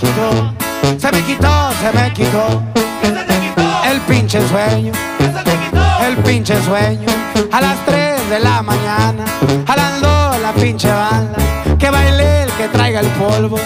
quitó, se me quitó, se me quitó. El pinche sueño, el pinche sueño. A las 3 de la mañana, jalando la pinche banda. Que baile el que traiga el polvo.